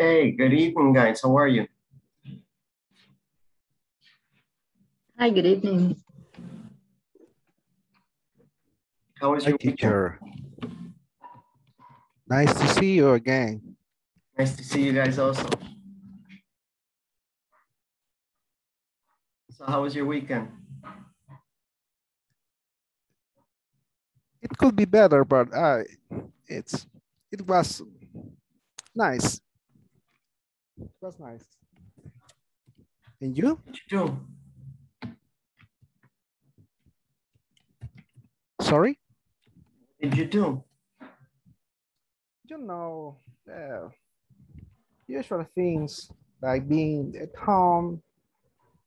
Hey, good evening, guys. How are you? Hi, good evening. How was Hi, your weekend? teacher. Nice to see you again. Nice to see you guys also. So how was your weekend? It could be better, but uh, it's it was nice. It was nice. And you? Do? Sorry? What did you do? You know, uh, usual things like being at home,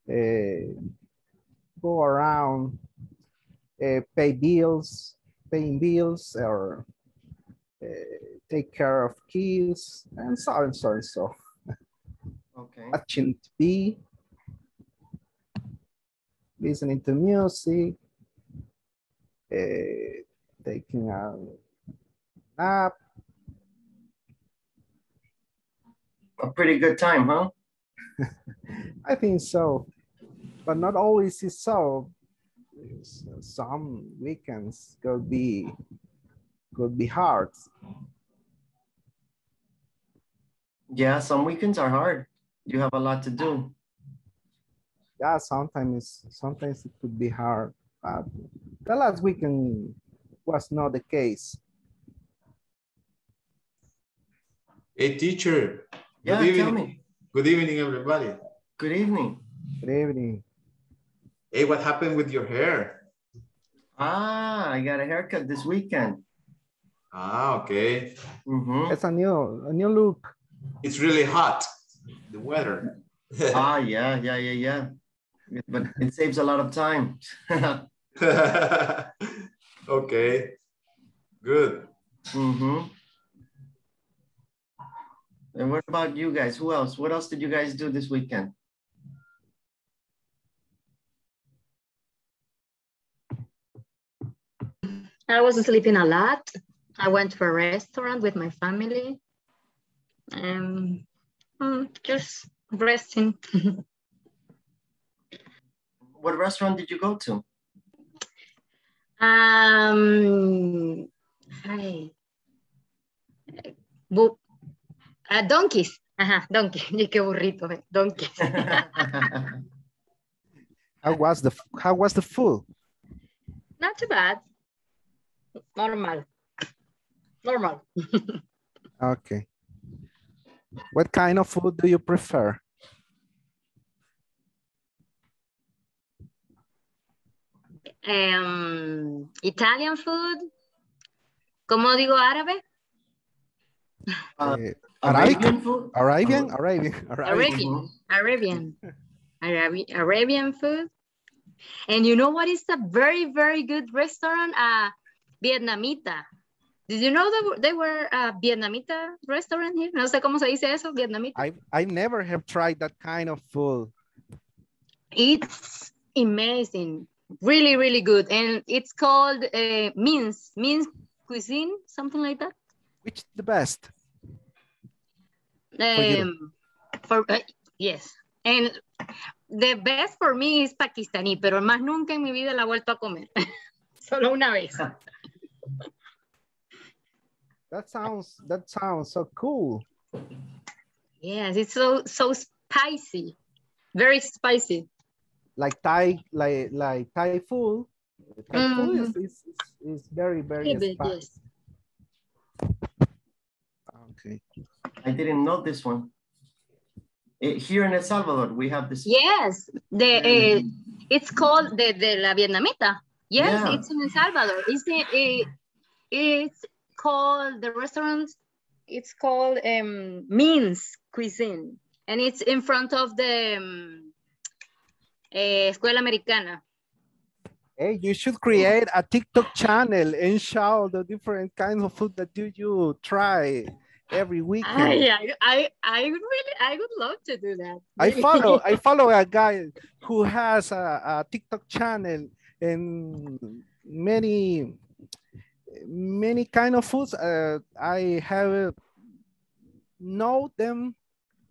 uh, go around, uh, pay bills, paying bills, or uh, take care of kids, and so on and so and so. Okay. Watching TV, listening to music, uh, taking a nap. A pretty good time, huh? I think so, but not always is so. Some weekends could be could be hard. Yeah, some weekends are hard. You have a lot to do. Yeah, sometimes sometimes it could be hard. But the last weekend was not the case. Hey, teacher. Yeah, Good tell evening. me. Good evening, everybody. Good evening. Good evening. Hey, what happened with your hair? Ah, I got a haircut this weekend. Ah, okay. Mm-hmm. It's a new a new look. It's really hot, the weather. Ah, yeah, yeah, yeah, yeah. But it saves a lot of time. okay, good. mm-hmm. And what about you guys? Who else? What else did you guys do this weekend? I was sleeping a lot. I went to a restaurant with my family. Um, mm, just resting. What restaurant did you go to? um, hi. Bu uh, donkeys. Ajá, donkey. Y qué burrito, eh, donkeys. How was the how was the food? Not too bad. Normal. Normal. Okay. What kind of food do you prefer? Um, Italian food. ¿Cómo digo árabe? Uh, Eh, Arabic? Arabian food? Arabian? Oh. Arabian? Arabian. Arabian. Arabian. Arabi Arabian food. And you know what is a very, very good restaurant? Uh, Vietnamita. Did you know that they were a Vietnamita restaurant here? No sé cómo se dice eso, Vietnamita. I, I never have tried that kind of food. It's amazing. Really, really good. And it's called uh, Minh's, Minh's Cuisine, something like that. Which is the best? Um, for, uh, yes. And the best for me is pakistaní, pero más nunca en mi vida la he vuelto a comer. Solo una vez. That sounds that sounds so cool. Yes, it's so so spicy. Very spicy. Like Thai, like like Thai food. Thai food is, is, is, is very, very Very big, spicy. yes. Okay. I didn't know this one. Eh, Here in El Salvador, we have this. Yes, the uh, it's called the, the la Vietnamita. Yes, Yeah. it's in El Salvador. It's the, uh, it's called the restaurant. It's called um, Minh's Cuisine, and it's in front of the um, eh, Escuela Americana. Hey, you should create a TikTok channel and show the different kinds of food that you, you try every weekend. I, I, I, I would really, I would love to do that. I follow I follow a guy who has a, a TikTok channel and many many kind of foods. Uh, I have know them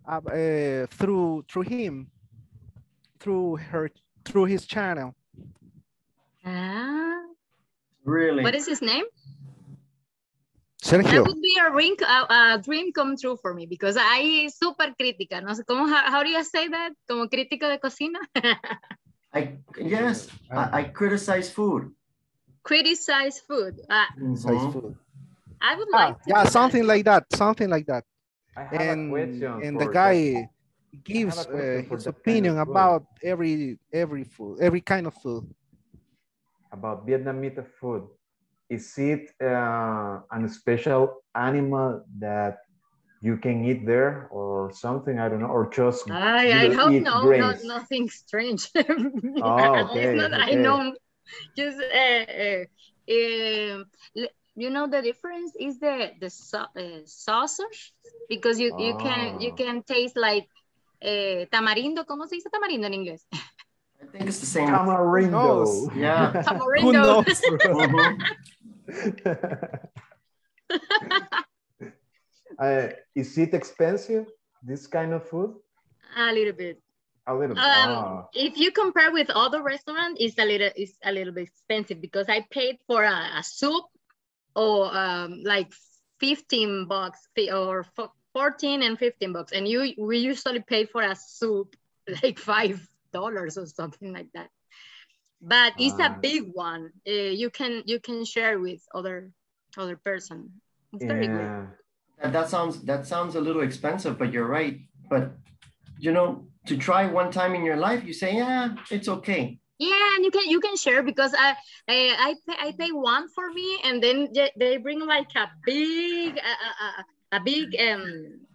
uh, uh, through through him, through her, through his channel. Ah, Really? what is his name? Sergio. That would be a, ring, a, a dream come true for me because I super crítica. No sé cómo, how, how do you say that? Como crítica de cocina. I yes, I, I criticize food. Criticize food. Uh, Size Mhm. food. I would Ah, like to yeah, do that. something like that, something like that. I have And a question. and the for guy gives uh, his that kind of opinion about every every food, every kind of food. about Vietnamese food. Is it uh, an special animal that you can eat there or something? I don't know, or just I, you I will hope eat no, grains? not, nothing strange. At least okay, not- I know, just uh, uh, um, you know the difference is the the sau- uh, sausage because you you can you Ah. can taste like eh, tamarindo. ¿Cómo se dice tamarindo en inglés? I think it's the same. Tamarindo. knows? Yeah. Who Tamarindo. Uh, is it expensive? This kind of food? A little bit. A little. bit. Um, Ah, if you compare with other restaurants, it's a little it's a little bit expensive because I paid for a, a soup or um, like 15 bucks or 14 and 15 bucks. And you we usually pay for a soup like five dollars or something like that. But it's a Ah. big one. Uh, you can you can share with other other person. It's very good. yeah. That, that sounds that sounds a little expensive, but you're right. But you know, to try one time in your life, you say, yeah, it's okay. Yeah, and you can you can share because I I I pay, I pay one for me, and then they- they bring like a big a, a, a- a big um,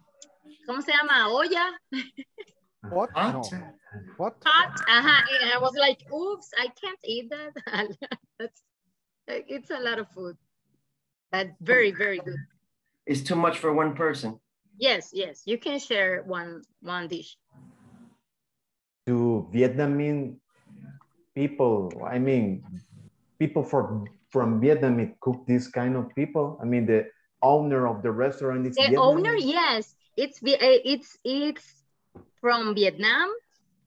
¿cómo se llama? Olla What? What? No. What? pot. Uh-huh. And I was like, oops, I can't eat that. That's it's a lot of food, but very very good. It's too much for one person. Yes, yes, you can share one one dish. Do Vietnamese people, I mean, people from from Vietnam cook this kind of people? I mean, the owner of the restaurant is The Vietnamese? owner, yes, it's uh, it's it's from Vietnam,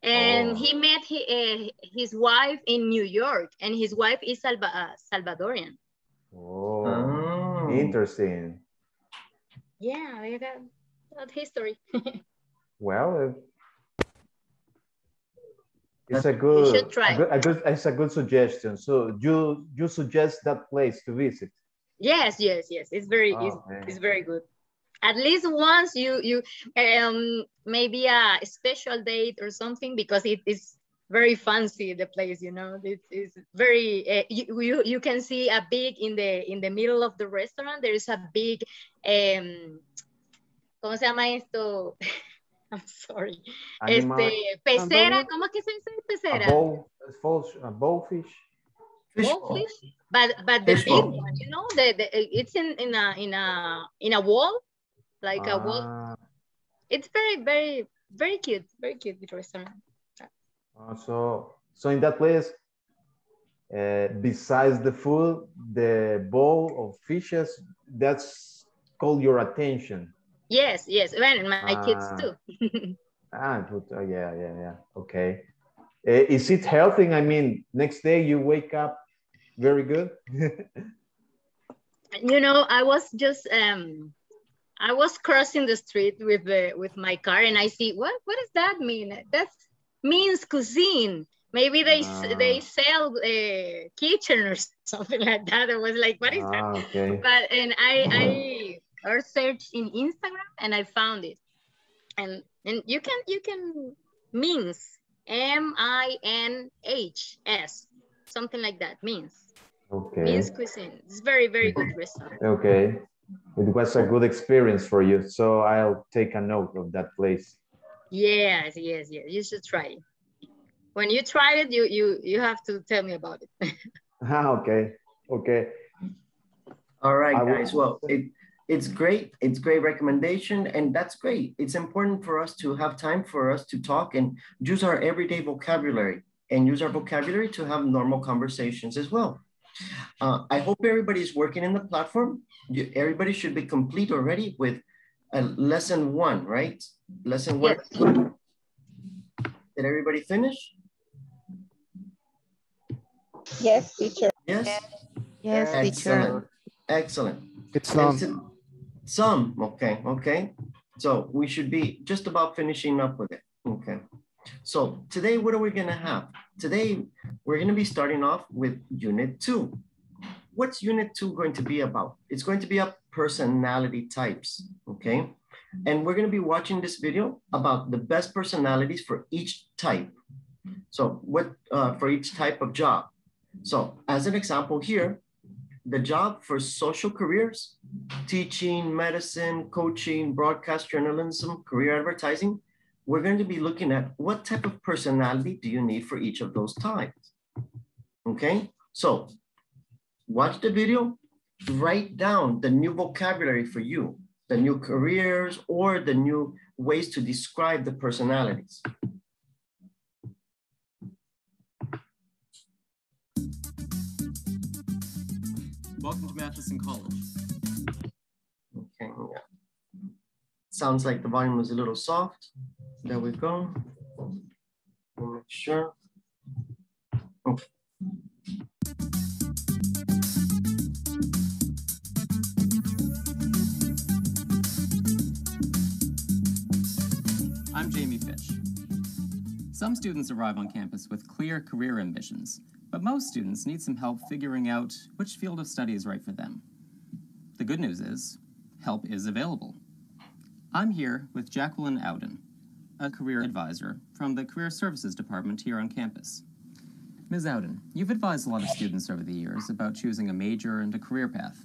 and Oh. he met hi- uh, his wife in New York, and his wife is Salva- uh, Salvadorian. Oh, Oh. interesting. Yeah, they got that history. Well, it's a good, you should try. A good, it's a good suggestion. So you you suggest that place to visit? yes, yes, yes. It's very it's, Okay. it's very good. At least once you you um maybe a special date or something because it is very fancy the place you know it is very uh, you, you you can see a big in the in the middle of the restaurant there is a big um ¿cómo se llama esto? I'm sorry. Animal, Este, pecera, Hamburger? ¿cómo es que se dice a pecera? bowl, a false- a bowfish. Fishbowl. Goldfish? But but the big Fishbowl. one, you know, the, the it's in in a in a in a wall, like a wall. Ah, It's very very very cute, very cute restaurant. Uh, so, so in that place, uh, besides the food, the bowl of fishes, that's called your attention. Yes, yes, and my kids Ah. too. Ah, good. Oh, yeah, yeah, yeah. Okay. Uh, is it healthy? I mean, next day you wake up very good. you know, I was just um I was crossing the street with the with my car and I see what what does that mean? That means cuisine. Maybe they Ah. they sell uh, kitchen or something like that. I was like, what is that? ah, okay. but and I I I searched in Instagram and I found it, and and you can you can means M I N H S something like that means Okay. means cuisine. It's very very good restaurant. Okay. It was a good experience for you. So I'll take a note of that place. Yes yes yes. You should try it. When you try it, you you you have to tell me about it. Ah, okay. Okay. All right, I will- guys. Well, it it's great. It's great recommendation, and that's great. It's important for us to have time for us to talk and use our everyday vocabulary and use our vocabulary to have normal conversations as well. Uh, I hope everybody's working in the platform. You, everybody should be complete already with uh, lesson one, right? Lesson one. yes. Did everybody finish? Yes, teacher. Yes? Yes, Excellent. Excellent. It's And done. to- Some, okay, okay. So we should be just about finishing up with it, okay. So today, what are we gonna have? Today, we're gonna be starting off with unit two. What's unit two going to be about? It's going to be a personality types, okay? And we're gonna be watching this video about the best personalities for each type. So what, uh, for each type of job. So as an example here, the job for social careers, teaching, medicine, coaching, broadcast journalism, career advertising, we're going to be looking at what type of personality do you need for each of those types. Okay, so watch the video, write down the new vocabulary for you, the new careers or the new ways to describe the personalities. Welcome to Matheson College. Okay, yeah. Sounds like the volume was a little soft. There we go. We'll make sure. Okay. I'm Jamie Fitch. Some students arrive on campus with clear career ambitions, but most students need some help figuring out which field of study is right for them. The good news is, help is available. I'm here with Jacqueline Ouden, a career advisor from the Career Services Department here on campus. Ms. Ouden, you've advised a lot of students over the years about choosing a major and a career path.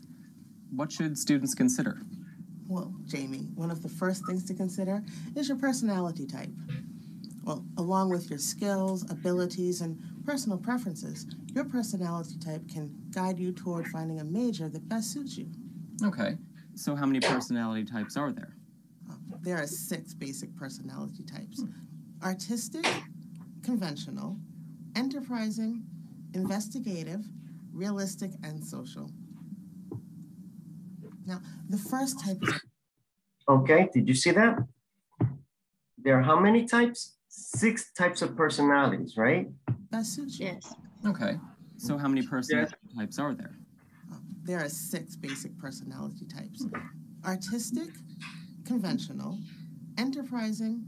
What should students consider? Well, Jamie, one of the first things to consider is your personality type. Well, along with your skills, abilities, and personal preferences, your personality type can guide you toward finding a major that best suits you. Okay, so how many personality types are there? Uh, There are six basic personality types artistic, conventional, enterprising, investigative, realistic, and social. Now, the first type is Okay, did you see that? There are how many types? Six types of personalities, right? Best suits you. Yes. Okay, so how many personality types are there? Uh, There are six basic personality types artistic, conventional, enterprising,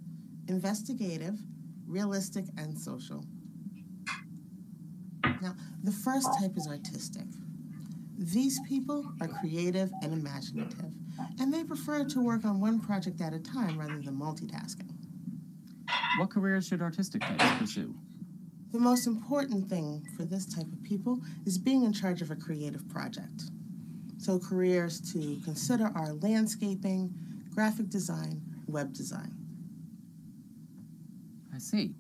investigative, realistic, and social. Now, the first type is artistic. These people are creative and imaginative, and they prefer to work on one project at a time rather than multitasking. What careers should artistic types pursue? The most important thing for this type of people is being in charge of a creative project. So, careers to consider are landscaping, graphic design, web design. I see.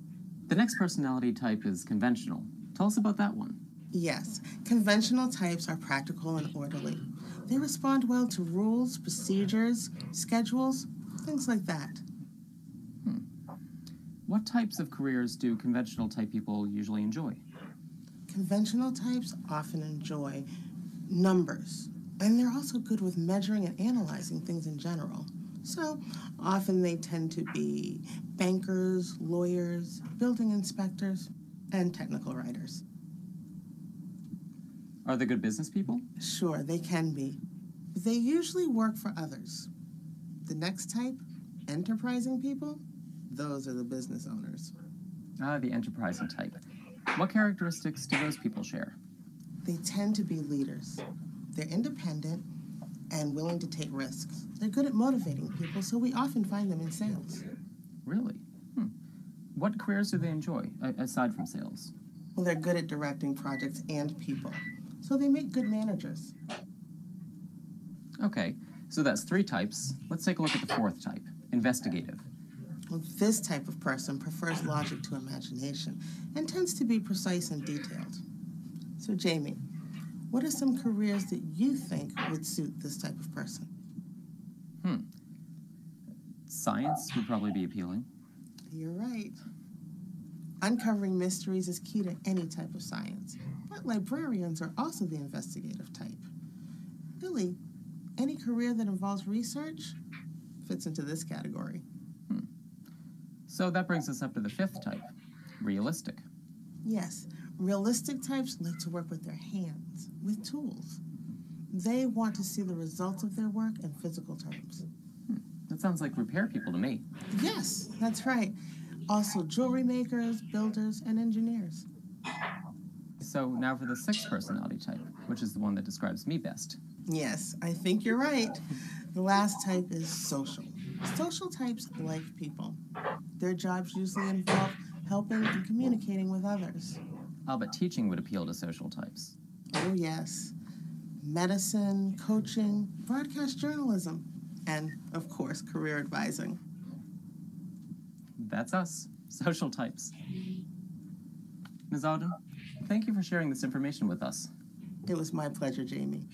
The next personality type is conventional. Tell us about that one. Yes, conventional types are practical and orderly. They respond well to rules, procedures, schedules, things like that. What types of careers do conventional type people usually enjoy? Conventional types often enjoy numbers, and they're also good with measuring and analyzing things in general. So often they tend to be bankers, lawyers, building inspectors, and technical writers. Are they good business people? Sure, they can be, they usually work for others. The next type, enterprising people, those are the business owners. Ah, the enterprising type. What characteristics do those people share? They tend to be leaders. They're independent and willing to take risks. They're good at motivating people, so we often find them in sales. Really? Hmm. What careers do they enjoy, aside from sales? Well, they're good at directing projects and people, so they make good managers. Okay, so that's three types. Let's take a look at the fourth type investigative. This type of person prefers logic to imagination and tends to be precise and detailed. So, Jamie, what are some careers that you think would suit this type of person? Hmm. Science would probably be appealing. You're right. Uncovering mysteries is key to any type of science, but librarians are also the investigative type. Really, any career that involves research fits into this category. So that brings us up to the fifth type, realistic. Yes, realistic types like to work with their hands, with tools. They want to see the results of their work in physical terms. Hmm, that sounds like repair people to me. Yes, that's right. Also, jewelry makers, builders, and engineers. So now for the sixth personality type, which is the one that describes me best. Yes, I think you're right. The last type is social. Social types like people. Their jobs usually involve helping and communicating with others. Oh, I'll teaching would appeal to social types. Oh, yes. Medicine, coaching, broadcast journalism, and of course, career advising. That's us, social types. Ms. Alden, thank you for sharing this information with us. It was my pleasure, Jamie.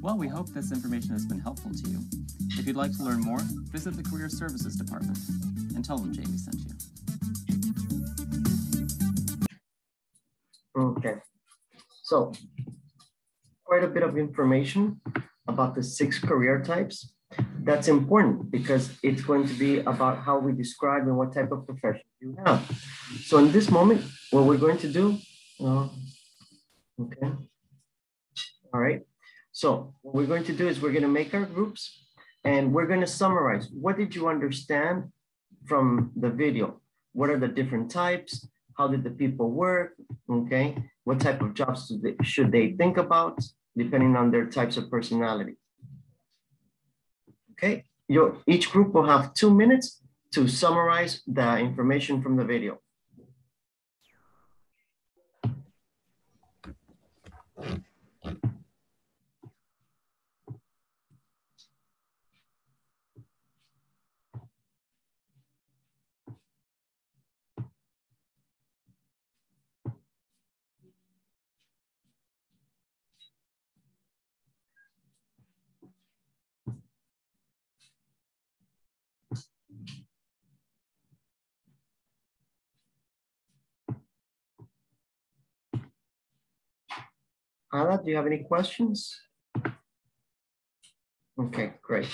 Well, we hope this information has been helpful to you. If you'd like to learn more, visit the Career Services Department and tell them Jamie sent you. Okay. So, quite a bit of information about the six career types. That's important because it's going to be about how we describe and what type of profession you have. So in this moment, what we're going to do, uh, okay. All right. So what we're going to do is we're going to make our groups and we're going to summarize. What did you understand from the video? What are the different types? How did the people work? Okay. What type of jobs should they think about depending on their types of personality? Okay. Your, each group will have two minutes to summarize the information from the video. Ana, do you have any questions? Okay, great.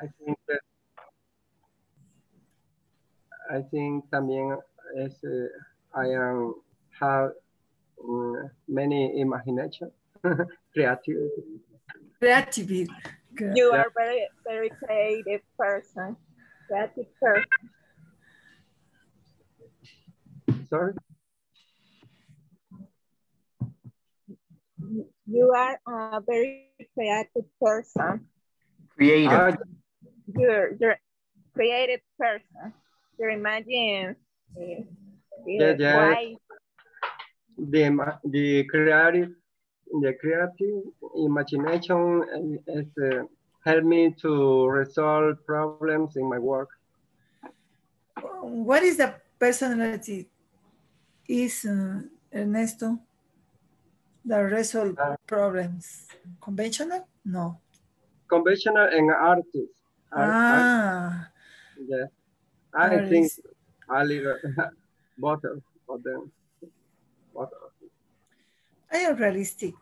I think that I think también es uh, I am have um, many imagination, creativity. Creativity. Good. You are very, very creative person, creative person. Sorry. You are a very creative person. Creative. Ah, You're, you're creative person. You imagine uh, Yeah, yeah. why the the creative the creative imagination uh, is uh, help me to resolve problems in my work. What is the personality? Is uh, Ernesto that resolve problems conventional? No. Conventional and artist. Ah. I, yeah. I Paris. think I leave both for them. Bottle. I am realistic.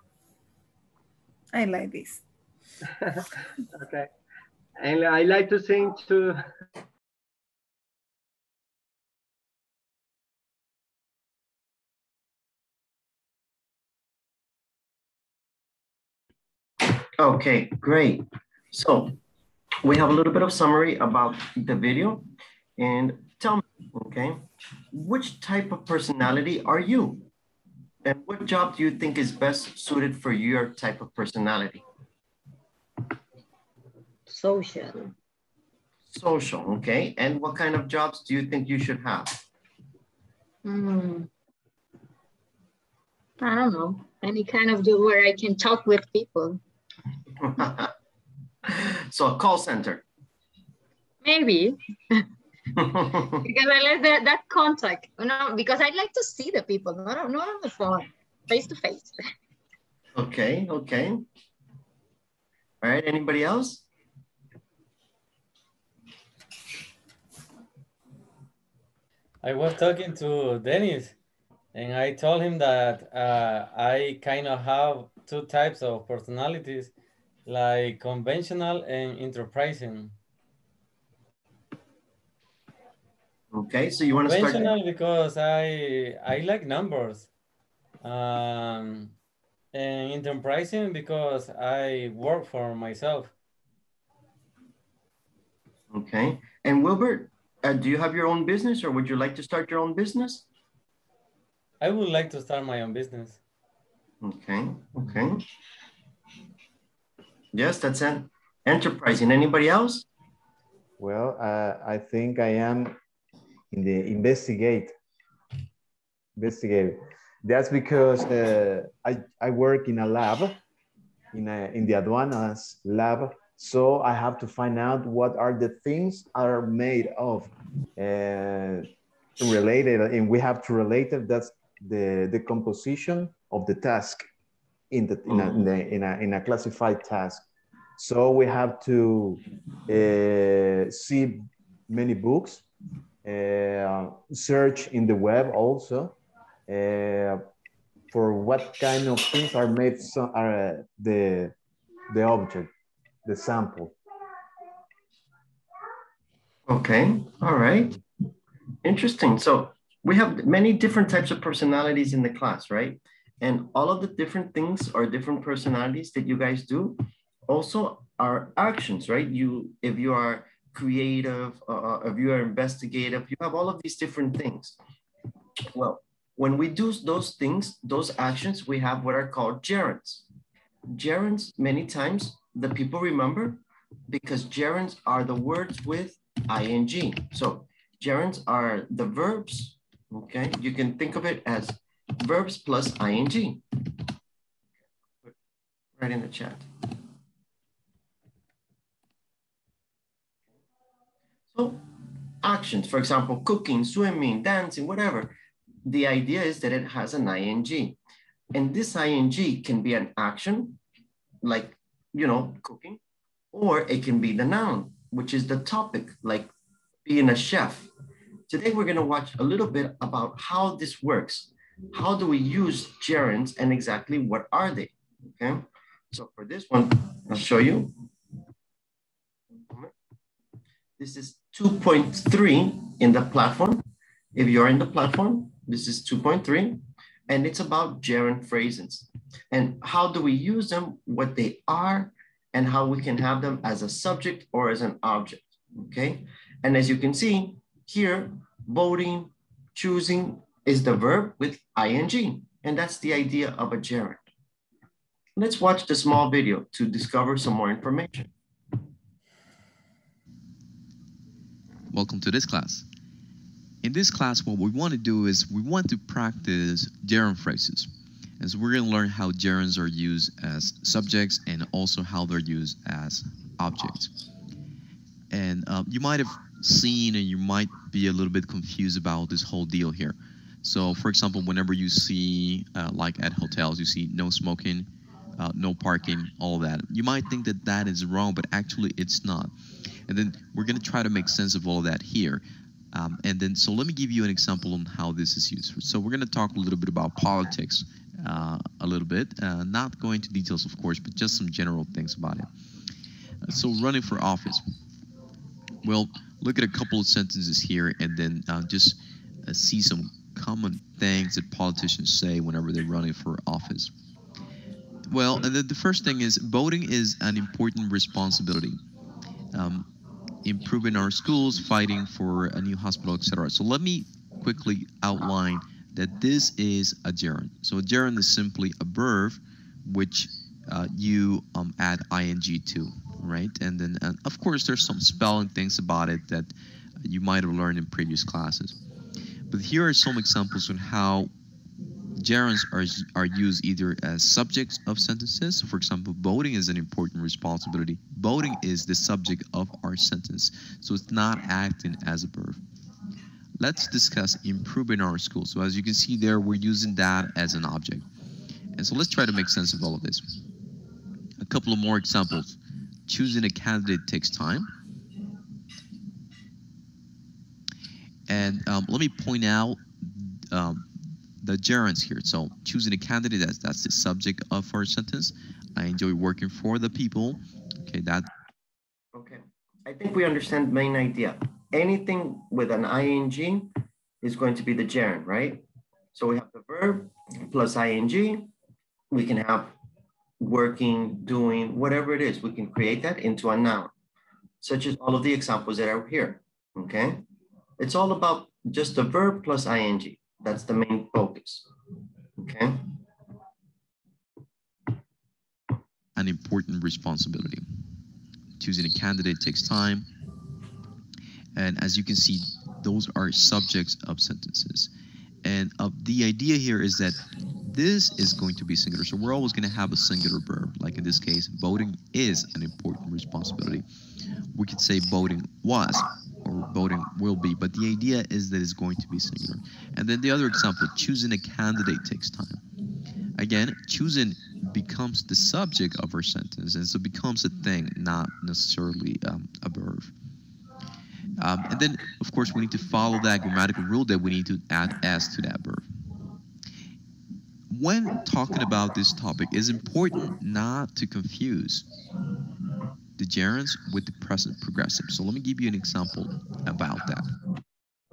I like this. okay. And I like to sing too. Okay, great. So we have a little bit of summary about the video and tell me, okay, which type of personality are you? And what job do you think is best suited for your type of personality? Social. Social, okay. And what kind of jobs do you think you should have? Hmm. I don't know. Any kind of job where I can talk with people. so a call center. Maybe. because I like that, that contact, you know, because I'd like to see the people, not, not on the phone, face to face. Okay, okay. All right, anybody else? I was talking to Dennis and I told him that uh, I kind of have two types of personalities, like conventional and enterprising. Okay, so you want to start? Conventional because I I like numbers, um, and enterprising because I work for myself. Okay, and Wilbert, uh, do you have your own business, or would you like to start your own business? I would like to start my own business. Okay, okay. Yes, that's an enterprising. Anybody else? Well, uh, I think I am in the investigate. Investigate. That's because uh, I, I work in a lab, in, a, in the aduanas lab. So I have to find out what are the things are made of uh, related, and we have to relate it. That's the, the composition of the task in, the, in, a, in, a, in, a, in a classified task. So we have to uh, see many books, uh, search in the web also uh, for what kind of things are made so, are the, the object, the sample. Okay, all right. Interesting. So we have many different types of personalities in the class, right? And all of the different things or different personalities that you guys do also are actions, right? You, if you are creative, uh, if you are investigative, you have all of these different things. Well, when we do those things, those actions, we have what are called gerunds. Gerunds, many times, the people remember because gerunds are the words with ing. So gerunds are the verbs, okay? You can think of it as verbs plus ing. Right in the chat. So actions, for example, cooking, swimming, dancing, whatever. The idea is that it has an ing. And this ing can be an action, like, you know, cooking, or it can be the noun, which is the topic, like being a chef. Today, we're gonna watch a little bit about how this works. How do we use gerunds and exactly what are they, okay? So for this one, I'll show you. This is 2.3 in the platform. If you're in the platform, this is 2.3, and it's about gerund phrases. And how do we use them, what they are, and how we can have them as a subject or as an object, okay? And as you can see here, voting, choosing is the verb with ing, and that's the idea of a gerund. Let's watch the small video to discover some more information. Welcome to this class. In this class, what we want to do is we want to practice gerund phrases. And so we're going to learn how gerunds are used as subjects and also how they're used as objects. And uh, you might have seen and you might be a little bit confused about this whole deal here. So for example, whenever you see, uh, like at hotels, you see no smoking, uh, no parking, all that. You might think that that is wrong, but actually it's not. And then we're going to try to make sense of all that here. Um, and then, so let me give you an example on how this is used. So we're going to talk a little bit about politics uh, a little bit, uh, not going into details, of course, but just some general things about it. Uh, so running for office. Well, look at a couple of sentences here and then uh, just uh, see some common things that politicians say whenever they're running for office. Well, the, the first thing is voting is an important responsibility. Um, improving our schools, fighting for a new hospital, etc. So let me quickly outline that this is a gerund. So a gerund is simply a verb which uh, you um, add ing to, right? And then, and of course, there's some spelling things about it that you might have learned in previous classes. But here are some examples on how gerunds are, are used either as subjects of sentences. For example, voting is an important responsibility. Voting is the subject of our sentence. So it's not acting as a verb. Let's discuss improving our school. So as you can see there, we're using that as an object. And so let's try to make sense of all of this. A couple of more examples. Choosing a candidate takes time. And um, let me point out um, the gerunds here. So choosing a candidate, that's, that's the subject of our sentence. I enjoy working for the people. Okay, that. Okay, I think we understand main idea. Anything with an ing is going to be the gerund, right? So we have the verb plus ing. We can have working, doing, whatever it is. We can create that into a noun, such as all of the examples that are here, okay? It's all about just the verb plus ing. That's the main focus. Okay. An important responsibility. Choosing a candidate takes time. And as you can see, those are subjects of sentences. And uh, the idea here is that this is going to be singular. So we're always going to have a singular verb. Like in this case, voting is an important responsibility. We could say voting was or voting will be, but the idea is that it's going to be singular. And then the other example, choosing a candidate takes time. Again, choosing becomes the subject of our sentence, and so becomes a thing, not necessarily um, a verb. Um, and then, of course, we need to follow that grammatical rule that we need to add s to that verb. When talking about this topic, it's important not to confuse the gerunds with the present progressive. So let me give you an example about that.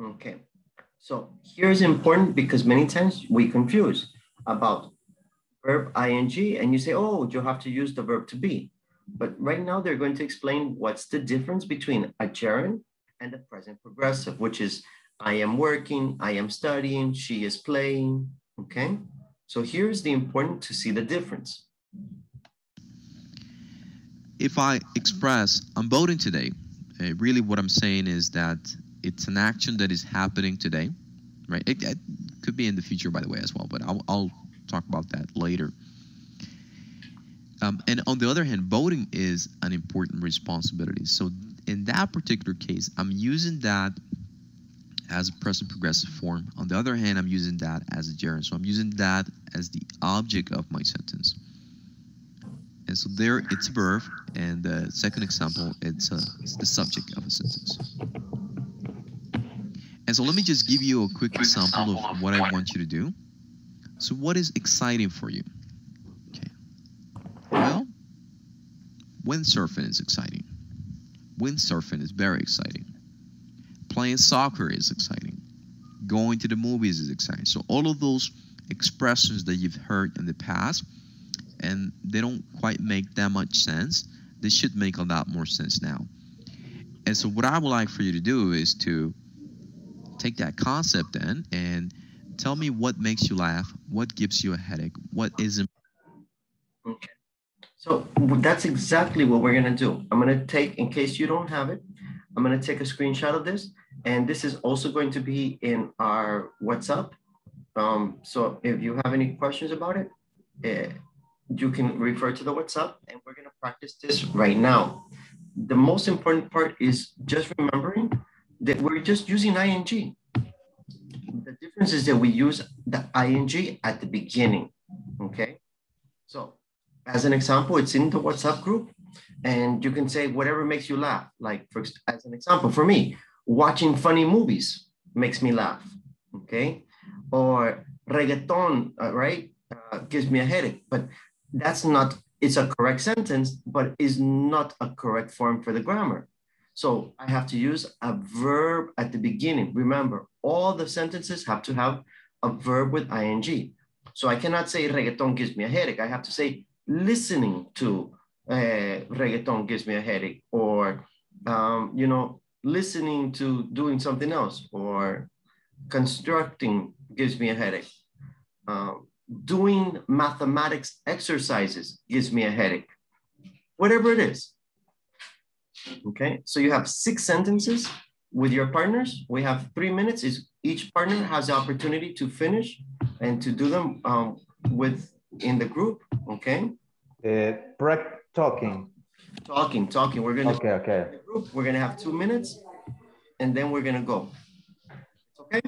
Okay. So here's important because many times we confuse about verb ing and you say, oh, you have to use the verb to be. But right now they're going to explain what's the difference between a gerund and the present progressive, which is I am working, I am studying, she is playing, okay? So here's the important to see the difference if I express I'm voting today, uh, really what I'm saying is that it's an action that is happening today, right? It, it could be in the future, by the way, as well, but I'll, I'll talk about that later. Um, and on the other hand, voting is an important responsibility. So in that particular case, I'm using that as a present progressive form. On the other hand, I'm using that as a gerund. So I'm using that as the object of my sentence. And so there it's a verb, and the second example, it's, a, it's the subject of a sentence. And so let me just give you a quick example of what I want you to do. So what is exciting for you? Okay. Well, windsurfing is exciting. Windsurfing is very exciting. Playing soccer is exciting. Going to the movies is exciting. So all of those expressions that you've heard in the past, and they don't quite make that much sense. They should make a lot more sense now. And so, what I would like for you to do is to take that concept then and tell me what makes you laugh, what gives you a headache, what isn't. Okay. So that's exactly what we're going to do. I'm going to take, in case you don't have it, I'm going to take a screenshot of this. And this is also going to be in our WhatsApp. Um, so if you have any questions about it, uh, you can refer to the WhatsApp and we're going to practice this right now. The most important part is just remembering that we're just using ing. The difference is that we use the ing at the beginning, okay? So as an example, it's in the WhatsApp group and you can say whatever makes you laugh. Like for, as an example, for me, watching funny movies makes me laugh, okay? Or reggaeton, uh, right? Uh, gives me a headache. But that's not, it's a correct sentence, but is not a correct form for the grammar. So I have to use a verb at the beginning. Remember, all the sentences have to have a verb with ing. So I cannot say reggaeton gives me a headache. I have to say listening to uh, reggaeton gives me a headache, or um, you know, listening to doing something else, or constructing gives me a headache. Um, doing mathematics exercises gives me a headache. Whatever it is. Okay, so you have six sentences with your partners. We have three minutes. Is each partner has the opportunity to finish and to do them um, with in the group. Okay. Uh, talking. Talking, talking. We're gonna okay, okay. Group. We're gonna have two minutes, and then we're gonna go. Okay.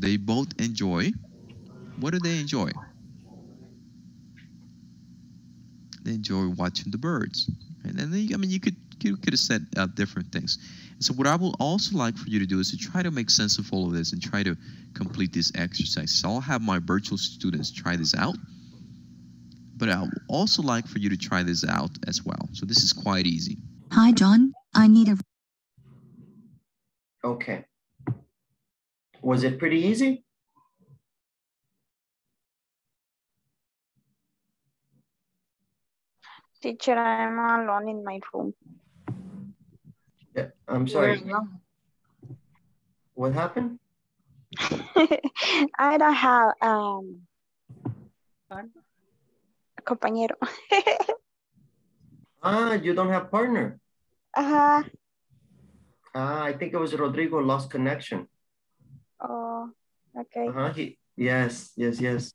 They both enjoy. What do they enjoy? They enjoy watching the birds. And then, I mean, you could you could have said uh, different things. so what I would also like for you to do is to try to make sense of all of this and try to complete this exercise. So I'll have my virtual students try this out. But I would also like for you to try this out as well. So this is quite easy. Hi, John. I need a... Okay. Was it pretty easy? Teacher, I'm alone in my room. Yeah, I'm sorry. What happened? I don't have um, a compañero. ah, you don't have partner. Uh-huh. Ah, I think it was Rodrigo lost connection. Oh, okay. Uh-huh. He, yes, yes, yes.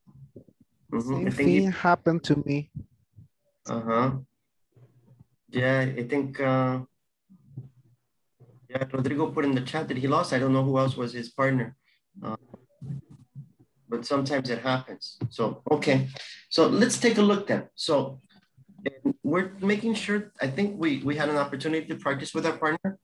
Mm -hmm. Same thing he... happened to me. Uh-huh. Yeah, I think uh, yeah, Rodrigo put in the chat that he lost. I don't know who else was his partner. Uh, but sometimes it happens. So, okay. So let's take a look then. So we're making sure, I think we, we had an opportunity to practice with our partner.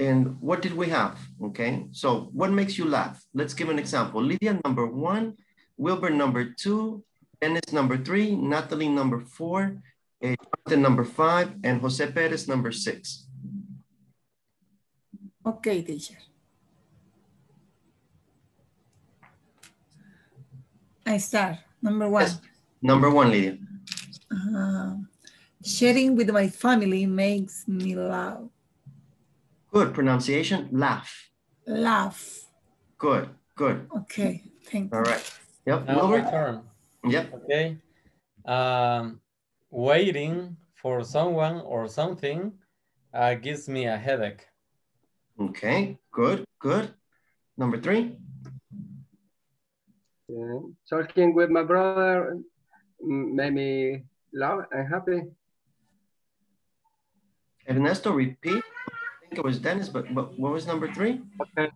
And what did we have? Okay, so what makes you laugh? Let's give an example. Lydia, number one, Wilbur, number two, Dennis, number three, Natalie, number four, uh, Jonathan, number five, and Jose Perez, number six. Okay, teacher. I start. Number one. Yes. Number one, Lydia. Uh, sharing with my family makes me laugh. Good pronunciation, laugh. Laugh. Good, good. Okay, thank you. All right. Yep. Now my turn. Yep. Okay. Um, waiting for someone or something uh, gives me a headache. Okay, good, good. Number three. Yeah. Talking with my brother made me laugh and happy. Ernesto, repeat think it was Dennis, but, but what was number three? Okay.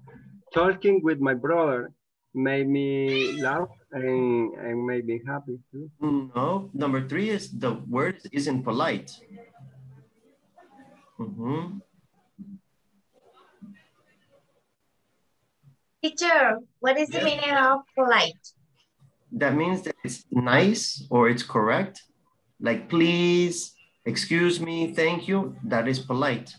Talking with my brother made me laugh and, and maybe happy too. No, number three is the word isn't polite. Mhm. Teacher, what is the meaning of polite? That means that it's nice or it's correct. Like please, excuse me, thank you. That is polite.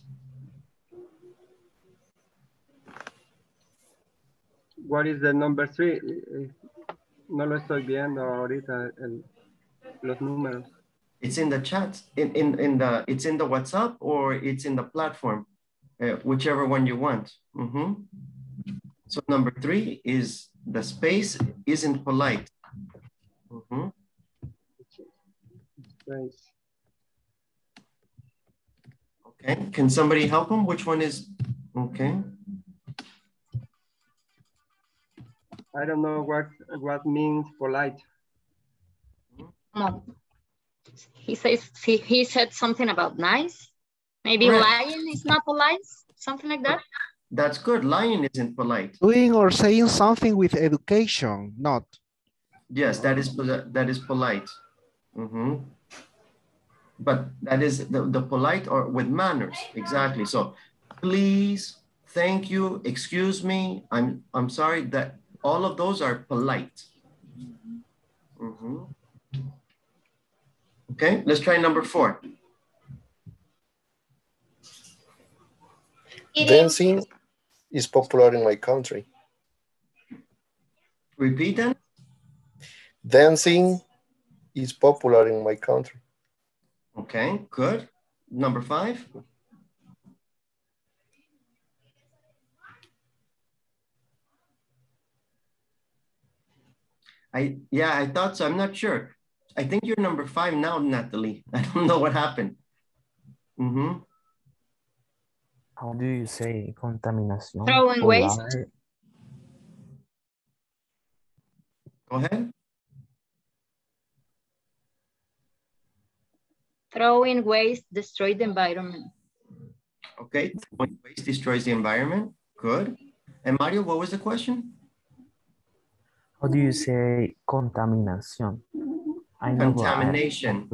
What is the number three? No lo estoy viendo ahorita el, los números. It's in the chat, in, in, in the, it's in the WhatsApp or it's in the platform, uh, whichever one you want. Mhm. So number three is the space isn't polite. Mhm. Nice. Okay, can somebody help him? Which one is, okay? I don't know what what means polite. No. He says he, he said something about nice. Maybe Right. lying is not polite, something like that. That's good. Lying isn't polite. Doing or saying something with education, not. Yes, that is that is polite. Mhm. But that is the, the polite or with manners, exactly. So please, thank you, excuse me, I'm I'm sorry that all of those are polite. Mhm. Okay, let's try number four. Dancing is popular in my country. Repeat that. Dancing is popular in my country. Okay, good. Number five. I yeah, I thought so. I'm not sure. I think you're number five now, Natalie. I don't know what happened. Mm-hmm. How do you say contaminación? Throwing waste. Go ahead. Throwing waste destroys the environment. Okay. When waste destroys the environment. Good. And Mario, what was the question? How do you say contamination? I know but I- Contamination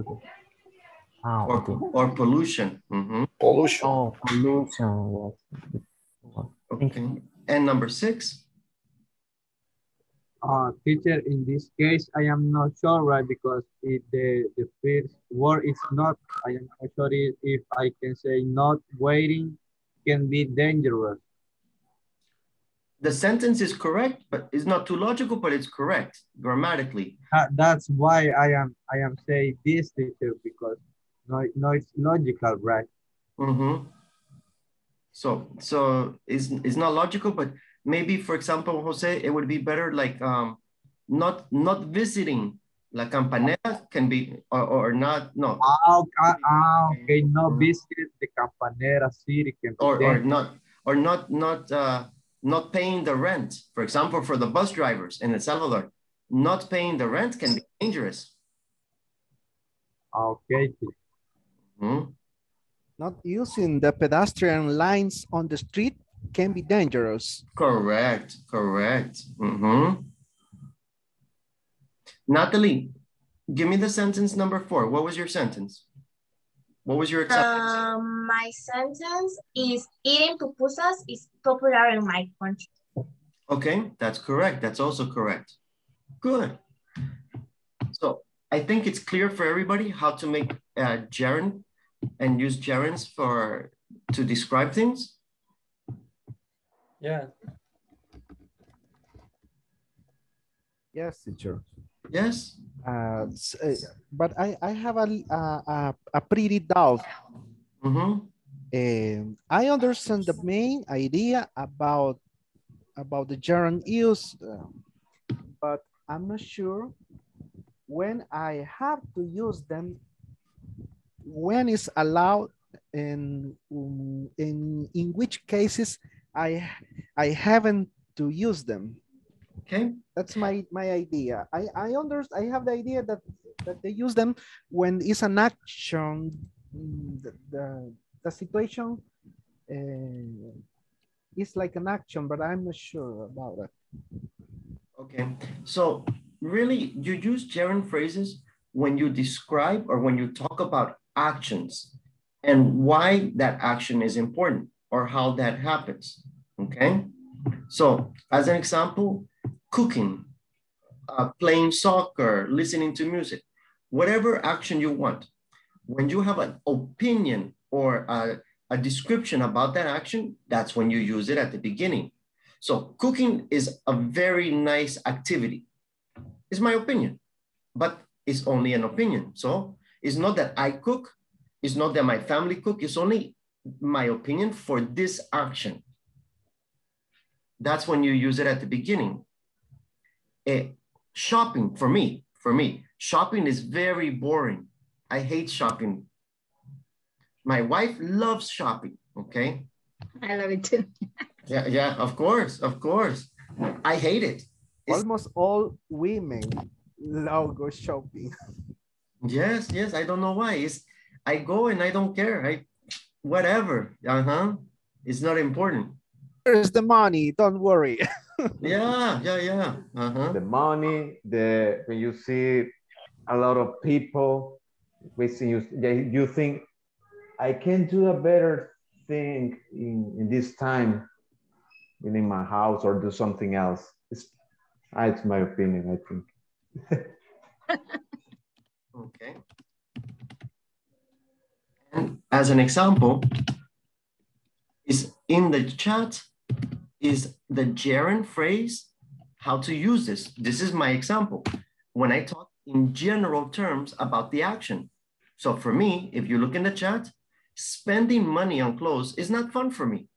Ah, or, okay. or pollution. Mhm. Pollution. Oh, pollution. Yes. Okay. And number six. Uh, teacher, in this case, I am not sure, right? Because if the, the first word is not, I am not sure if, if I can say not waiting can be dangerous. The sentence is correct, but it's not too logical, but it's correct grammatically. That- that's why I am I am saying this, teacher, because no, no, it's logical, right? Mm-hmm. So, so it's, it's not logical, but maybe, for example, Jose, it would be better like um, not not visiting La Campanera can be or, or not no Ah, okay, ah, okay, no visit the Campanera city can or, or not or not not uh, not paying the rent. For example, for the bus drivers in El Salvador, not paying the rent can be dangerous. Okay. Mhm. Not using the pedestrian lines on the street can be dangerous. Correct, correct. Mhm. Natalie, give me the sentence number four. What was your sentence? What was your example? Um, my sentence is eating pupusas is popular in my country. Okay, that's correct. That's also correct. Good. So I think it's clear for everybody how to make uh, gerund and use gerunds for to describe things. Yeah. Yes, teacher. Yes. Uh, uh, but I, I have a, a, a, pretty doubt. Mm-hmm. Um, I understand the main idea about about the gerund use, um, but I'm not sure when I have to use them, when is allowed and um, in in which cases I I haven't to use them. Okay. That's my my idea. I I under I have the idea that that they use them when it's an action, mm, the the, the situation uh, is like an action, but I'm not sure about it. Okay. So really, you use gerund phrases when you describe or when you talk about actions and why that action is important or how that happens, okay? So as an example, cooking, uh, playing soccer, listening to music, whatever action you want. When you have an opinion or a, a description about that action, that's when you use it at the beginning. So cooking is a very nice activity. It's my opinion, but it's only an opinion. So it's not that I cook, it's not that my family cook, it's only my opinion for this action. That's when you use it at the beginning. Eh, shopping for me, for me, shopping is very boring. I hate shopping. My wife loves shopping, okay? I love it too. Yeah, yeah, of course, of course. I hate it. Almost all women love go shopping. Yes, yes, I don't know why. It's I go and I don't care. I whatever. Uh-huh. It's not important. There's the money, don't worry. yeah, yeah, yeah. Uh-huh. The money, the when you see a lot of people wasting you, you think I can do a better thing in, in this time in my house or do something else. It's, it's my opinion, I think. okay. And as an example, is in the chat is the gerund phrase, how to use this. This is my example. When I talk in general terms about the action. So for me, if you look in the chat, spending money on clothes is not fun for me.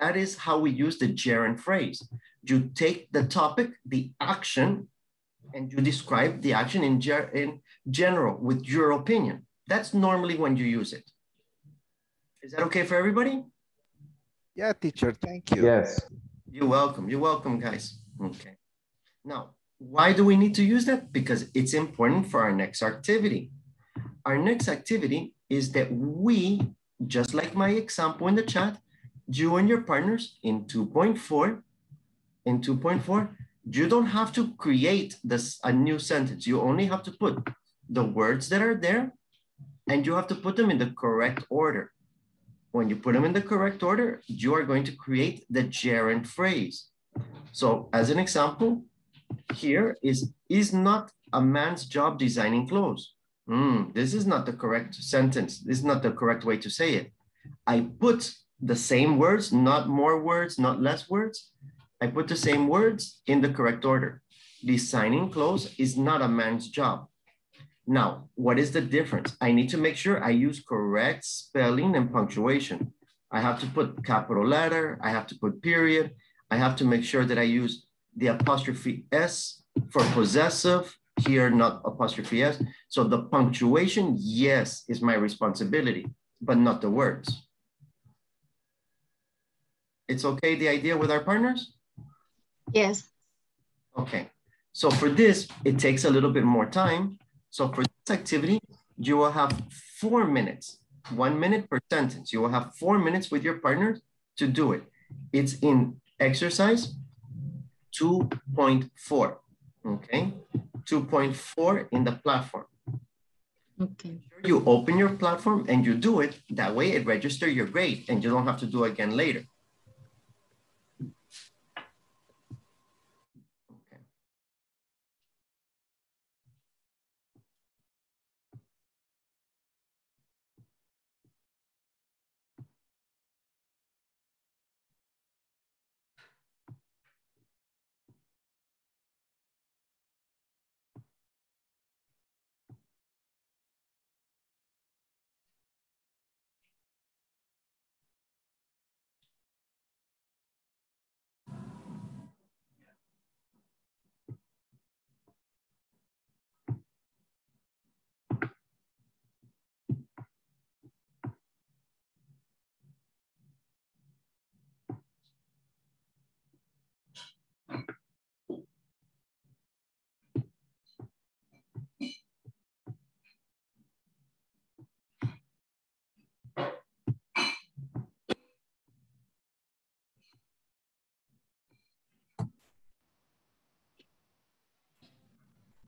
That is how we use the gerund phrase. You take the topic, the action, and you describe the action in, ger in general with your opinion. That's normally when you use it. Is that okay for everybody? Yeah, teacher, thank you. Yes. You're welcome. You're welcome, guys. Okay. Now, why do we need to use that? Because it's important for our next activity. Our next activity is that we, just like my example in the chat, you and your partners in 2.4, in 2.4, you don't have to create this a new sentence. You only have to put the words that are there and you have to put them in the correct order. When you put them in the correct order, you are going to create the gerund phrase. So as an example, here is, is not a man's job designing clothes. Mm, this is not the correct sentence. This is not the correct way to say it. I put the same words, not more words, not less words. I put the same words in the correct order. Designing clothes is not a man's job. Now, what is the difference? I need to make sure I use correct spelling and punctuation. I have to put capital letter, I have to put period, I have to make sure that I use the apostrophe S for possessive, here not apostrophe S. So the punctuation, yes, is my responsibility, but not the words. It's okay, the idea with our partners? Yes. Okay, so for this, it takes a little bit more time. So for this activity, you will have four minutes, one minute per sentence. You will have four minutes with your partner to do it. It's in exercise 2.4, okay? 2.4 in the platform. Okay. You open your platform and you do it. That way it registers your grade and you don't have to do it again later.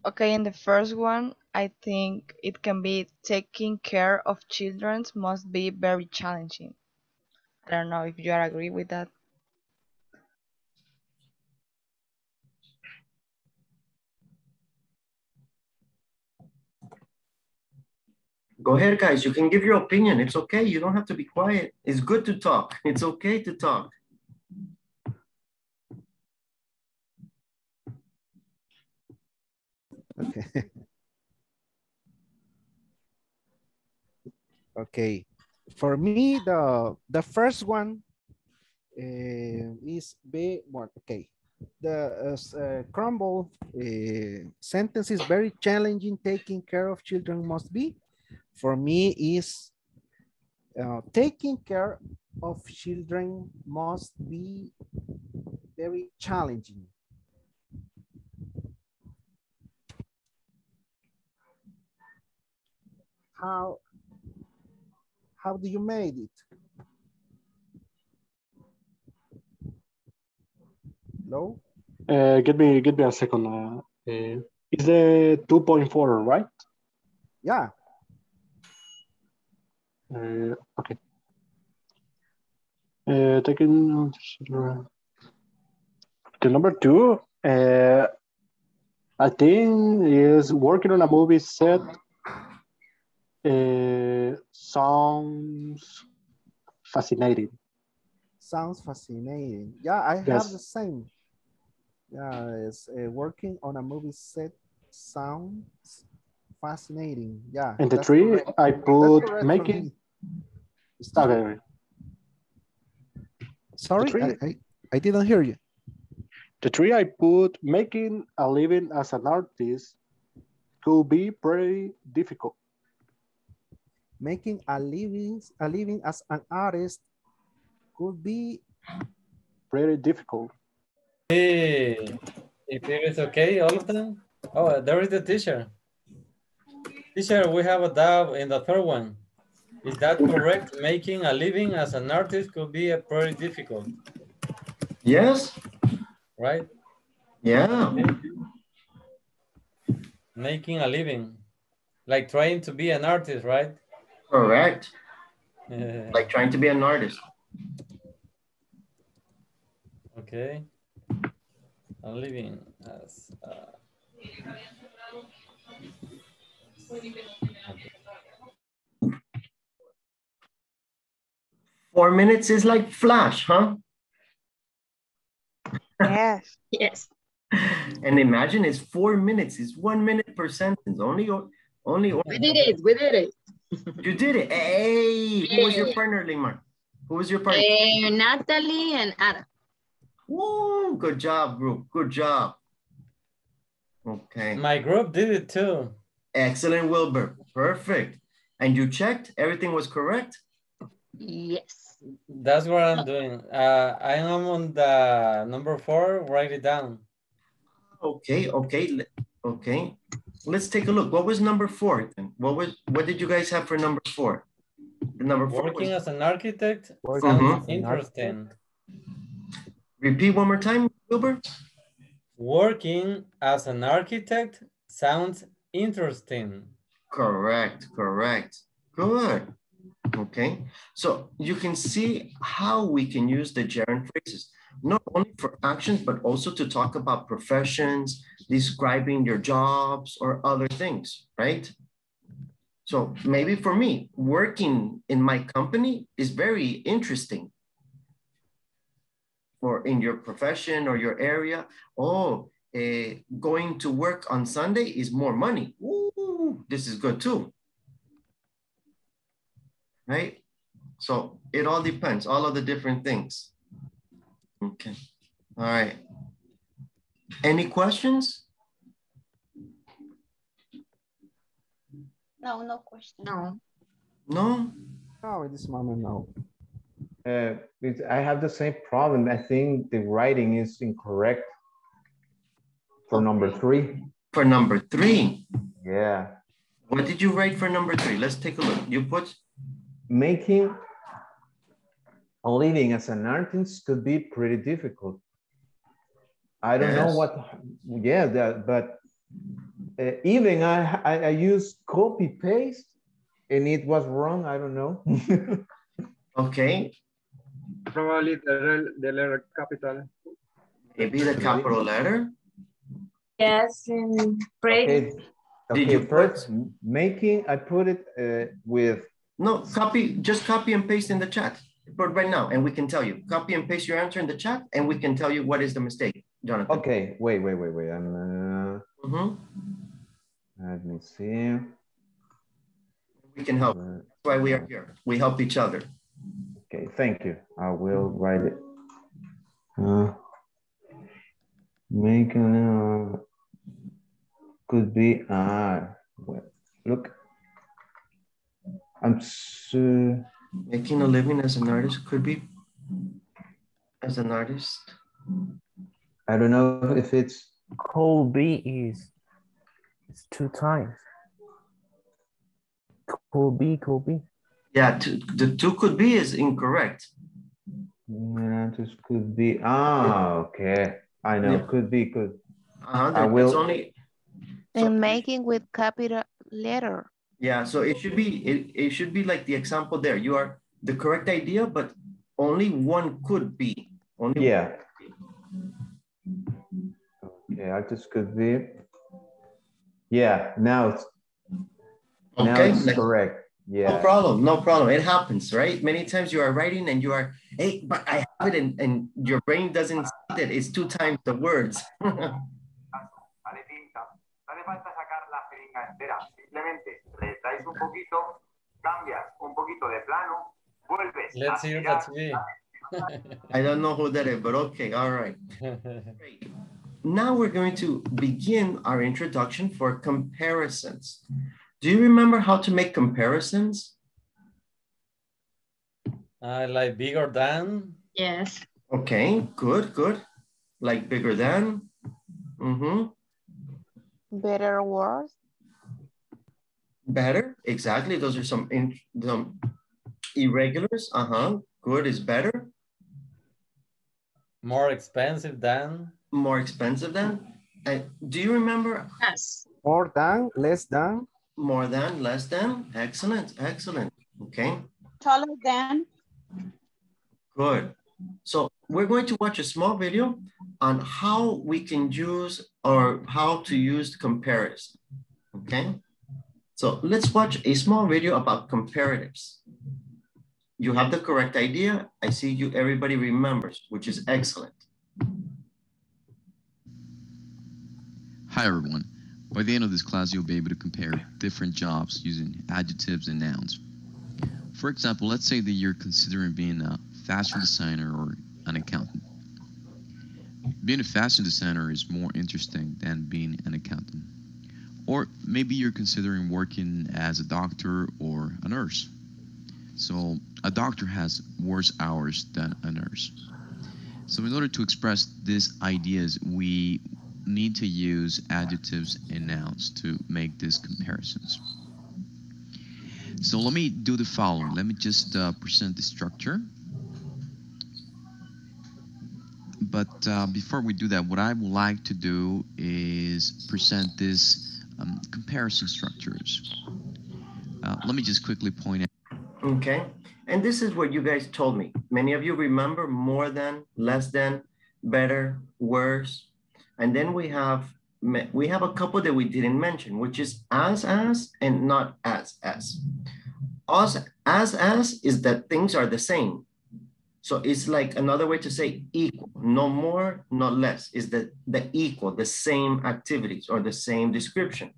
Okay, in the first one, I think it can be taking care of children must be very challenging. I don't know if you agree with that. Go ahead, guys. You can give your opinion. It's okay. You don't have to be quiet. It's good to talk. It's okay to talk. Okay. okay. For me, the the first one uh, is B one. Okay. The uh, crumble uh, sentence is very challenging. Taking care of children must be. For me, is uh, taking care of children must be very challenging. How how do you made it? Hello? Uh, give me give me a second. Uh, uh, is the 2.4 right? Yeah. Uh, okay. Uh, taking the number two. Uh, I think is working on a movie set. Uh, sounds fascinating. Sounds fascinating. Yeah, I have the same. Yeah, it's uh, working on a movie set sounds fascinating. Yeah. And the tree correct. I put making. me. Okay. Sorry, I, I, I didn't hear you. The tree I put making a living as an artist could be pretty difficult. Making a living, a living as an artist could be Pretty difficult. Hey, if it is okay, all of them? Oh, there is the teacher. Teacher, we have a doubt in the third one. Is that correct? Making a living as an artist could be a pretty difficult, Yes. right? Yeah. Making a living, like trying to be an artist, right? Correct. Like trying to be an artist. okay. A living as a... Four minutes is like flash, huh? Yes. Yes. And imagine it's four minutes. It's one minute per sentence. Only, only. We did it. We did it. You did it. Hey, who was your partner, Limar? Who was your partner? Eh, Natalie and Ada. Woo, good job, group. Good job. Okay. My group did it too. Excellent, Wilbur. Perfect. And you checked? Everything was correct? Yes. That's what I'm doing. Uh, I am on the number four, write it down. Okay, okay, okay. Let's take a look. What was number four then? What was, what did you guys have for number four? The number four Working was, as an architect Working sounds as an interesting. repeat one more time, Wilbur? Working as an architect sounds interesting. Correct, correct. Good. Okay, so you can see how we can use the gerund phrases, not only for actions, but also to talk about professions, describing your jobs or other things, right? So maybe for me, working in my company is very interesting. Or in your profession or your area, oh, eh, going to work on Sunday is more money. Ooh, this is good too right? So it all depends, all of the different things. Okay, all right. Any questions? No, no question. No. No? No, at this moment, no. Uh, it's- I have the same problem. I think the writing is incorrect for number three. For number three, Yeah. what did you write for number three? Let's take a look. You put, Making a living as an artist could be pretty difficult. I don't know what, yeah, that, but Uh, even I, I I used copy paste, and it was wrong. I don't know. Okay, Probably the, rel- the letter capital. maybe the capital letter. Yes, in break. okay, Did you First, making I put it uh, with No, copy, just copy and paste in the chat. But right now, and we can tell you, copy and paste your answer in the chat, and we can tell you what is the mistake, Jonathan. Okay, wait, wait, wait, wait. I'm, uh, Mhm. let me see. We can help. That's why we are here. We help each other. Okay, thank you. I will write it. Uh, making uh, could be uh, well, look. I'm so Making a living as an artist could be as an artist. I don't know if it's Cold B is it's two times. Cold B, cold B. Yeah, two, the two could be is incorrect. yeah, just could be ah okay. I know Yeah. could be could. Uh-huh, I there- will- it's only, And making with capital letter. yeah, so it should be, it, it should be like the example there. You are the correct idea, but only one could be. Only Yeah. Okay, I just could be. Yeah, now it's now Okay, it's like- correct. No problem, no problem. It happens, right? Many times you are writing and you are, hey, but I have it, and, and your brain doesn't see that it's two times the words. Dale tinta. No hace falta sacar la jeringa entera. Simplemente le traes un poquito, cambias un poquito de plano, vuelves Let's a hear tirar. that TV. I don't know who that is, but okay, all right. Now we're going to begin our introduction for comparisons. Do you remember how to make comparisons? I like bigger than. Yes. Okay, good, good. Like bigger than. Mm-hmm. Better words. Better, exactly. Those are some, in, some irregulars. Uh-huh. Good is better. More expensive than. More expensive than. And do you remember? Yes. More than, less than. More than, less than. Excellent, excellent. Okay, Taller than. good. So we're going to watch a small video on how we can use or how to use comparison. Okay, so let's watch a small video about comparatives. You have the correct idea. I see you, everybody remembers, which is excellent. Hi everyone. By the end of this class, you'll be able to compare different jobs using adjectives and nouns. For example, let's say that you're considering being a fashion designer or an accountant. Being a fashion designer is more interesting than being an accountant. Or maybe you're considering working as a doctor or a nurse. So a doctor has worse hours than a nurse. So in order to express these ideas, we need to use adjectives and nouns to make these comparisons. So let me do the following. Let me just uh, present the structure. But uh, before we do that, what I would like to do is present these um, comparison structures. Uh, let me just quickly point out. Okay, and this is what you guys told me. Many of you remember more than, less than, better, worse. And then we have we have a couple that we didn't mention, which is as as and not as as. As as as is that things are the same. So it's like another way to say equal, no more, not less, is the, the equal, the same activities or the same description.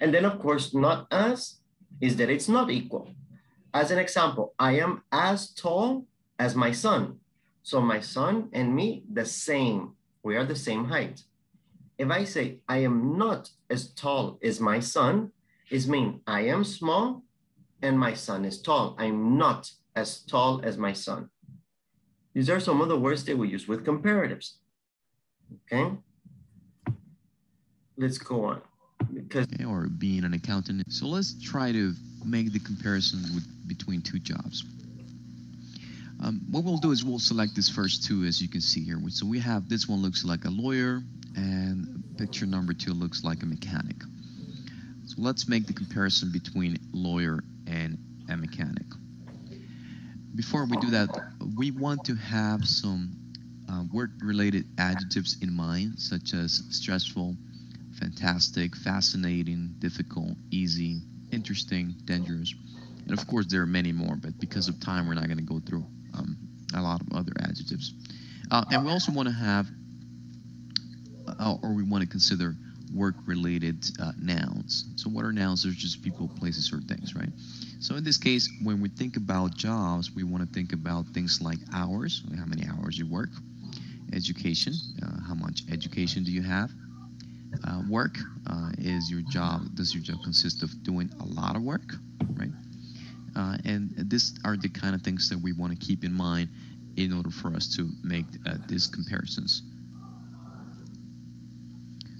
And then of course, not as is that it's not equal. As an example, I am as tall as my son. So my son and me, the same. We are the same height. If I say I am not as tall as my son, it means I am small and my son is tall. I'm not as tall as my son. These are some of the words that we use with comparatives. Okay. Let's go on. Because or being an accountant. So let's try to make the comparison with, between two jobs. Um, what we'll do is we'll select this first two, as you can see here. So we have this one looks like a lawyer, and picture number two looks like a mechanic. So let's make the comparison between lawyer and a mechanic. Before we do that, we want to have some uh, work-related adjectives in mind, such as stressful, fantastic, fascinating, difficult, easy, interesting, dangerous. And of course, there are many more, but because of time, we're not going to go through um, a lot of other adjectives. Uh, and we also want to have, uh, or we want to consider work-related uh, nouns. So what are nouns? They're just people, places, or things, right? So in this case, when we think about jobs, we want to think about things like hours, how many hours you work, education, uh, how much education do you have, uh, work uh, is your job, does your job consist of doing a lot of work, right? Uh, and these are the kind of things that we want to keep in mind in order for us to make uh, these comparisons.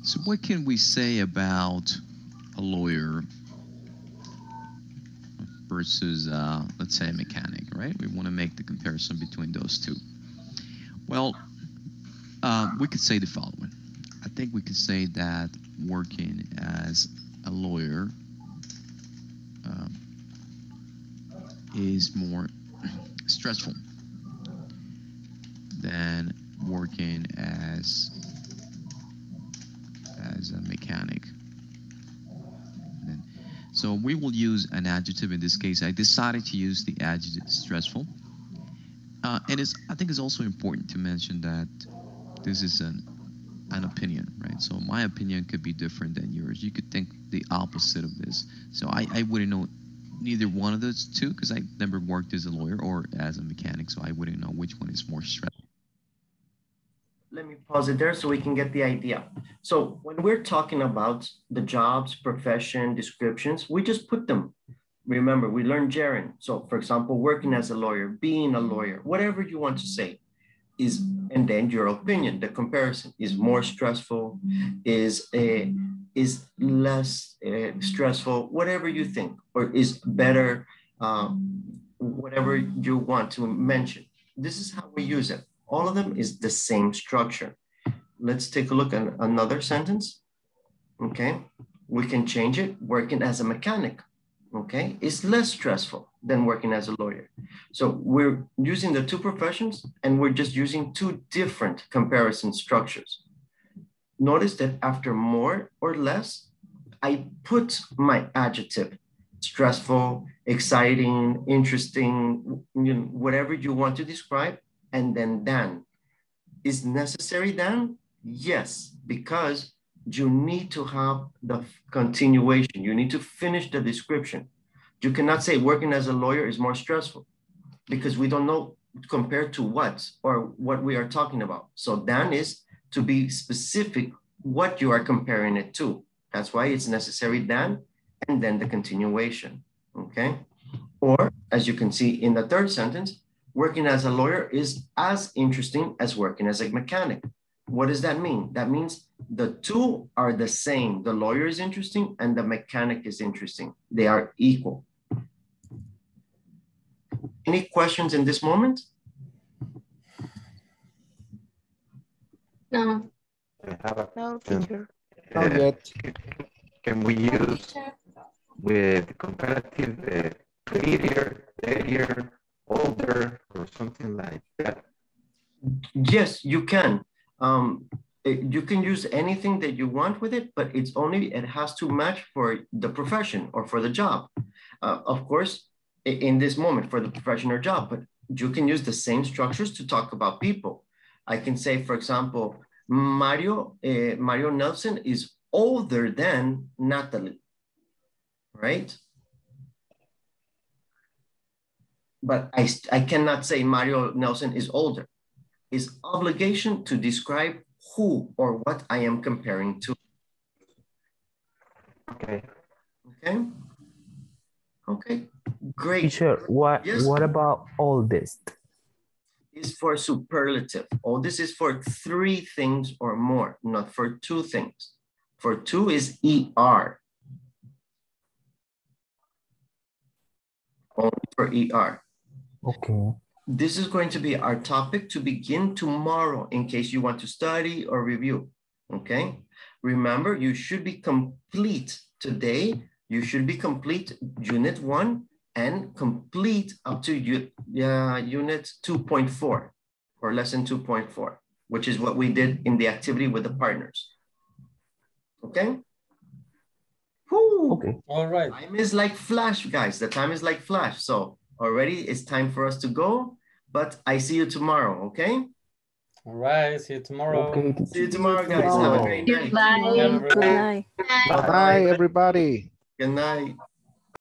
So what can we say about a lawyer versus, uh, let's say, a mechanic, right? We want to make the comparison between those two. Well, uh, we could say the following. I think we could say that working as a lawyer uh, is more stressful than working as as a mechanic. So we will use an adjective in this case. I decided to use the adjective stressful. Uh, and it's, I think it's also important to mention that this is an, an opinion, right? So my opinion could be different than yours. You could think the opposite of this. So I, I wouldn't know neither one of those two because I never worked as a lawyer or as a mechanic, so I wouldn't know which one is more stressful. Pause it there so we can get the idea. So when we're talking about the jobs, profession, descriptions, we just put them. Remember, we learned gerund. So for example, working as a lawyer, being a lawyer, whatever you want to say is, and then your opinion, the comparison is more stressful, is a, is less uh, stressful, whatever you think, or is better, um, whatever you want to mention. This is how we use it. All of them is the same structure. Let's take a look at another sentence. Okay, we can change it. Working as a mechanic, okay, is less stressful than working as a lawyer. So we're using the two professions and we're just using two different comparison structures. Notice that after more or less, I put my adjective, stressful, exciting, interesting, you know, whatever you want to describe, and then than. Is necessary then? Yes, because you need to have the continuation. You need to finish the description. You cannot say working as a lawyer is more stressful because we don't know compared to what or what we are talking about. So then is to be specific what you are comparing it to. That's why it's necessary then and then the continuation, okay? Or as you can see in the third sentence, working as a lawyer is as interesting as working as a mechanic. What does that mean? That means the two are the same. The lawyer is interesting and the mechanic is interesting. They are equal. Any questions in this moment? No. I have a No, question. teacher. Uh, Not yet. Can we use with comparative uh, prettier, prettier, older, or something like that? Yes, you can. Um, it- you can use anything that you want with it, but it's only, it has to match for the profession or for the job. Uh, of course, in this moment for the profession or job, but you can use the same structures to talk about people. I can say, for example, Mario, uh, Mario Nelson is older than Natalie, right? But I, I cannot say Mario Nelson is older. Is obligation to describe who or what I am comparing to. Okay. Okay. Okay. Great. Teacher, what Yes. what about oldest? Is for superlative. All this is for three things or more, not for two things. For two is ER. Only for ER. Okay. This is going to be our topic to begin tomorrow in case you want to study or review. Okay. Remember, you should be complete today. You should be complete unit one and complete up to u- uh, unit 2.4 or lesson 2.4, which is what we did in the activity with the partners. Okay? Okay. All right. Time is like flash, guys. The time is like flash. So already it's time for us to go, but I see you tomorrow, okay? All right. See you tomorrow. Okay. See you tomorrow, guys. Have a great night. Have a Bye bye, everybody. Good night.